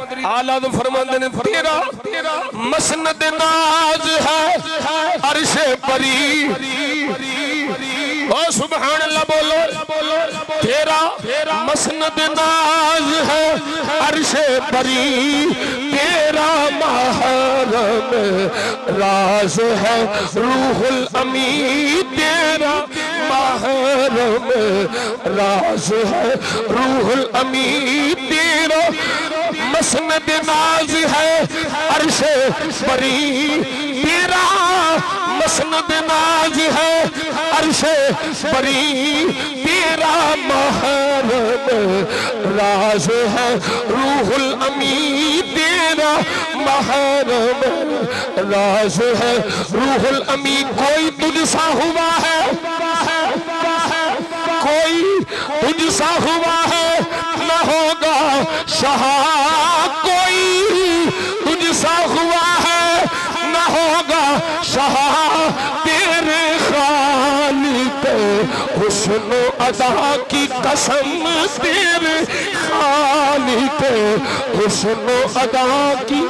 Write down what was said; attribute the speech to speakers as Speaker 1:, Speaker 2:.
Speaker 1: آلہ فرماندے نے تیرا مسند ناز ہے عرش پری۔ او سبحان اللہ بولو تیرا مسند ناز ہے عرش پری۔ تیرا محرم راز ہے روح الامی تیرا محرم راز ہے روح الامی تیرا مسند ناز ہے، عرش پری تیرا مسند ناز ہے، عرش پری تیرا محرم راز ہے، روح الامی تیرا محرم راز ہے، روح الامی کوئی تجھ سا ہوا ہے، کوئی تجھ سا ہوا ہے، نہ ہوگا شاہ شاہ تیرے خالق حسن و ادا کی قسم تیرے خالق حسن و ادا کی